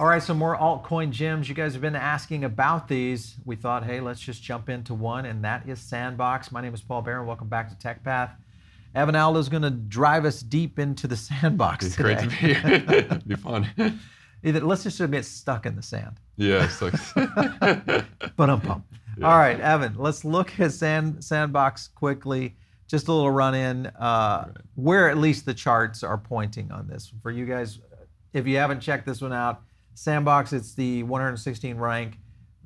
All right, some more altcoin gems. You guys have been asking about these. We thought, hey, let's just jump into one, and that is Sandbox. My name is Paul Barron. Welcome back to TechPath. Evan Aldo is going to drive us deep into the sandbox It's today. great to be here. It'd be fun. Either, let's just admit stuck in the sand. Yeah, it's like But um pump. All right, Evan, let's look at sand, Sandbox quickly. Just a little run in uh, where at least the charts are pointing on this. For you guys, if you haven't checked this one out, Sandbox, it's the 116 rank.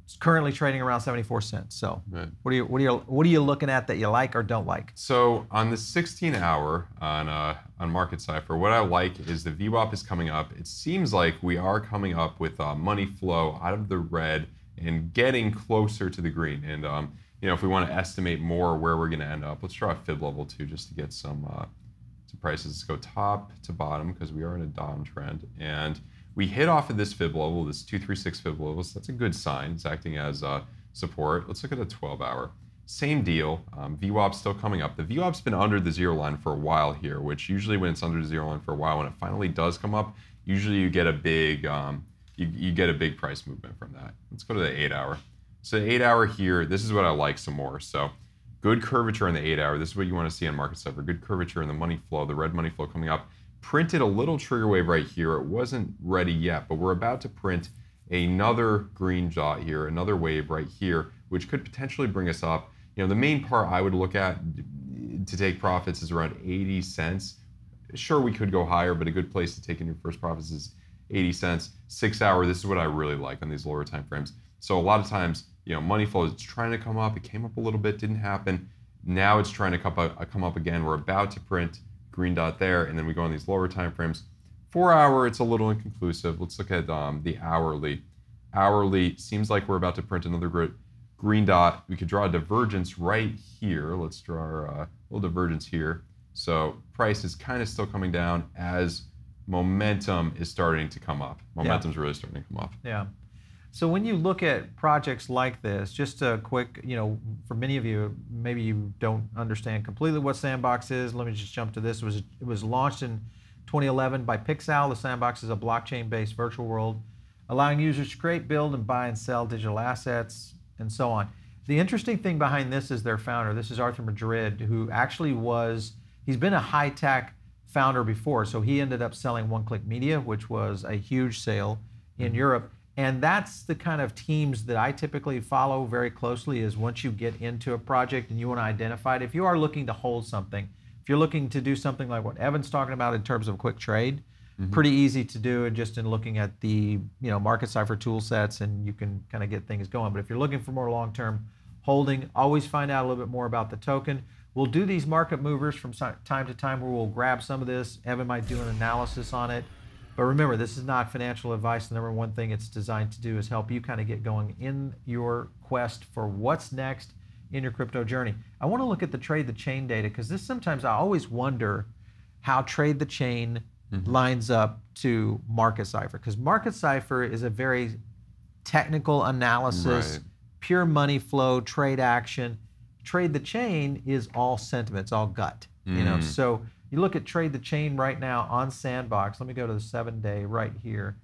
It's currently trading around 74 cents. So, Right. what are you what are you what are you looking at that you like or don't like? So on the 16 hour on uh, on Market Cipher, what I like is the VWAP is coming up. It seems like we are coming up with uh, money flow out of the red and getting closer to the green. And um, you know, if we want to estimate more where we're going to end up, let's draw a fib level too, just to get some uh, some prices. Let's go top to bottom because we are in a downtrend and. We hit off of this fib level, this 236 fib level, so that's a good sign. It's acting as uh, support. Let's look at the 12 hour. Same deal. Um, VWAP still coming up. The VWAP's been under the zero line for a while here, which usually when it's under the zero line for a while, when it finally does come up, usually you get a big um, you, you get a big price movement from that. Let's go to the eight hour. So the eight hour here, this is what I like some more. So good curvature in the eight hour. This is what you want to see on market cipher. Good curvature in the money flow, the red money flow coming up. Printed a little trigger wave right here. It wasn't ready yet, but we're about to print another green dot here, another wave right here, which could potentially bring us up. You know, the main part I would look at to take profits is around 80 cents. Sure, we could go higher, but a good place to take in your first profits is 80 cents. Six hour, this is what I really like on these lower time frames. So a lot of times, you know, money flow is trying to come up. It came up a little bit, didn't happen. Now it's trying to come up, come up again. We're about to print green dot there, and then we go on these lower time frames. Four hour, it's a little inconclusive. Let's look at um, the hourly. Hourly seems like we're about to print another green dot. We could draw a divergence right here. Let's draw a uh, little divergence here. So price is kind of still coming down as momentum is starting to come up. Momentum's really starting to come up. Yeah. So when you look at projects like this, just a quick, you know, for many of you, maybe you don't understand completely what Sandbox is. Let me just jump to this. It was it was launched in 2011 by Pixowl. The Sandbox is a blockchain-based virtual world, allowing users to create, build, and buy and sell digital assets, and so on. The interesting thing behind this is their founder. This is Arthur Madrid, who actually was he's been a high-tech founder before. So he ended up selling One Click Media, which was a huge sale in mm-hmm. Europe. And that's the kind of teams that I typically follow very closely is once you get into a project and you want to identify it, if you are looking to hold something, if you're looking to do something like what Evan's talking about in terms of quick trade, mm-hmm. pretty easy to do and just in looking at the you know market cipher tool sets and you can kind of get things going. But if you're looking for more long-term holding, always find out a little bit more about the token. We'll do these market movers from time to time where we'll grab some of this. Evan might do an analysis on it. But remember, this is not financial advice. The number one thing it's designed to do is help you kind of get going in your quest for what's next in your crypto journey. I want to look at the trade the chain data because this sometimes I always wonder how trade the chain lines up to market cipher because market cipher is a very technical analysis, Right. pure money flow, trade action. Trade the chain is all sentiment, it's all gut. You know, Mm. so you look at trade the chain right now on Sandbox. Let me go to the seven day right here,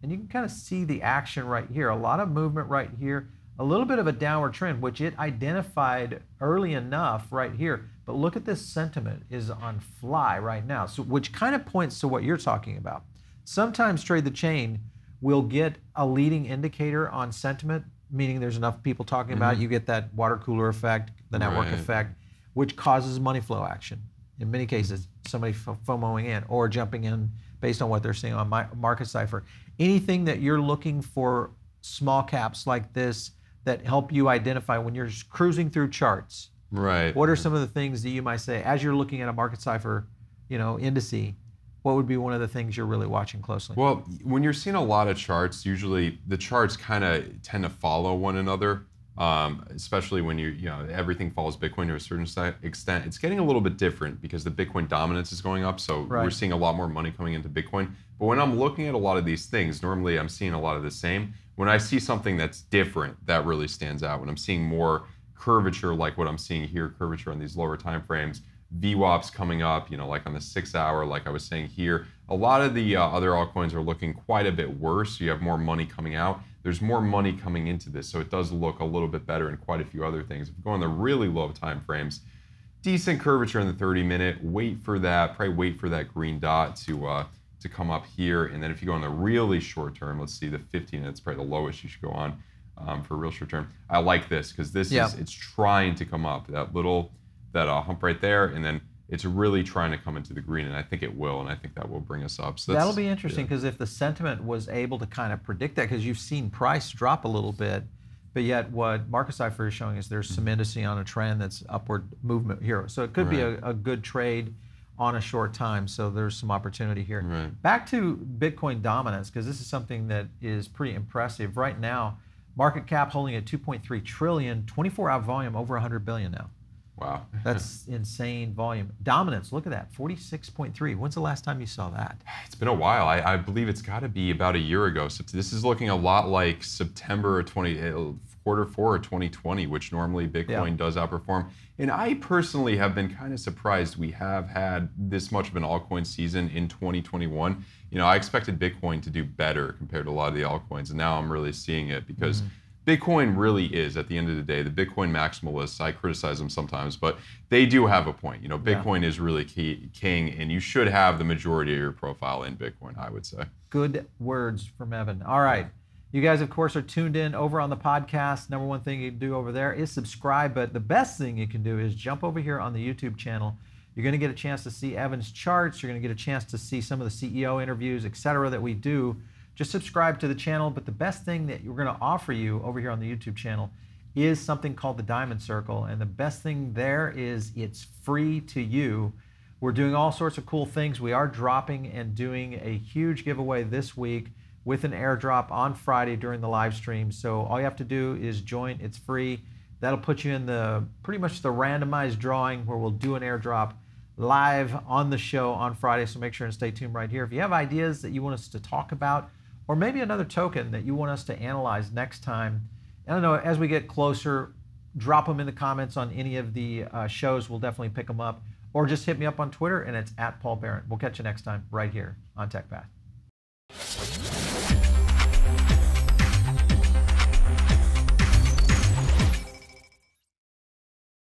and you can kind of see the action right here. A lot of movement right here, a little bit of a downward trend, which it identified early enough right here. But look at this sentiment is on fly right now, so which kind of points to what you're talking about. Sometimes trade the chain will get a leading indicator on sentiment, meaning there's enough people talking about it. You get that water cooler effect, the network Right. effect, which causes money flow action. In many cases, somebody fo- FOMOing in or jumping in based on what they're seeing on my market cipher. Anything that you're looking for small caps like this that help you identify when you're cruising through charts. Right. What are some of the things that you might say as you're looking at a market cipher, you know, indice? What would be one of the things you're really watching closely? Well, when you're seeing a lot of charts, usually the charts kind of tend to follow one another. Um, especially when you, you know, everything follows Bitcoin to a certain extent. It's getting a little bit different because the Bitcoin dominance is going up, so we're seeing a lot more money coming into Bitcoin. But when I'm looking at a lot of these things, normally I'm seeing a lot of the same. When I see something that's different, that really stands out. When I'm seeing more curvature, like what I'm seeing here, curvature on these lower time frames, VWAPs coming up, you know, like on the six hour, like I was saying here. A lot of the uh, other altcoins are looking quite a bit worse. You have more money coming out. There's more money coming into this, so it does look a little bit better in quite a few other things. If you go on the really low time frames, decent curvature in the 30 minute. Wait for that. Probably wait for that green dot to uh, to come up here. And then if you go on the really short term, let's see the 15 minutes, probably the lowest you should go on um, for real short term. I like this because this yeah. is it's trying to come up that little that uh, hump right there, and then it's really trying to come into the green, and I think it will, and I think that will bring us up. So that'll be interesting because yeah. if the sentiment was able to kind of predict that, because you've seen price drop a little bit, but yet what Market Cipher is showing is there's some mm-hmm. indice on a trend that's upward movement here. So it could right. be a, a, good trade on a short time. So there's some opportunity here. Right. Back to Bitcoin dominance, because this is something that is pretty impressive. Right now, market cap holding at 2.3 trillion, 24 hour volume over 100 billion now. Wow. That's insane volume. Dominance, look at that, 46.3. When's the last time you saw that? It's been a while. I, I believe it's got to be about a year ago. So this is looking a lot like September 20, uh, quarter four of 2020, which normally Bitcoin yeah. does outperform. And I personally have been kind of surprised we have had this much of an altcoin season in 2021. You know, I expected Bitcoin to do better compared to a lot of the altcoins, and now I'm really seeing it because. Mm-hmm Bitcoin really is, at the end of the day, the Bitcoin maximalists. I criticize them sometimes, but they do have a point. You know, Bitcoin yeah. is really key, king, and you should have the majority of your profile in Bitcoin. I would say. Good words from Evan. All right. You guys, of course, are tuned in over on the podcast. Number one thing you can do over there is subscribe, but the best thing you can do is jump over here on the YouTube channel. You're going to get a chance to see Evan's charts. You're going to get a chance to see some of the CEO interviews, et cetera, that we do just subscribe to the channel. But the best thing that we're going to offer you over here on the YouTube channel is something called the Diamond Circle. And the best thing there is it's free to you. We're doing all sorts of cool things. We are dropping and doing a huge giveaway this week with an airdrop on Friday during the live stream. So all you have to do is join. It's free. That'll put you in the pretty much the randomized drawing where we'll do an airdrop live on the show on Friday. So make sure and stay tuned right here. If you have ideas that you want us to talk about, or maybe another token that you want us to analyze next time. I don't know, as we get closer, drop them in the comments on any of the uh, shows. We'll definitely pick them up. Or just hit me up on Twitter, and it's at Paul Barron. We'll catch you next time right here on TechPath.